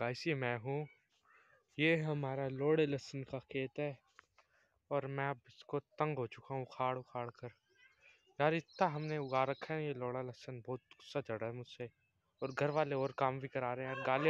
Guys, ये मैं हूँ। ये हमारा लोड़े लहसुन का खेत है और मैं अब इसको तंग हो चुका हूँ उखाड़ उखाड़ कर। यार, इतना हमने उगा रखा है, ये लोड़ा लहसुन बहुत गुस्सा चढ़ा है मुझसे और घर वाले और काम भी करा रहे हैं। यार, गालियाँ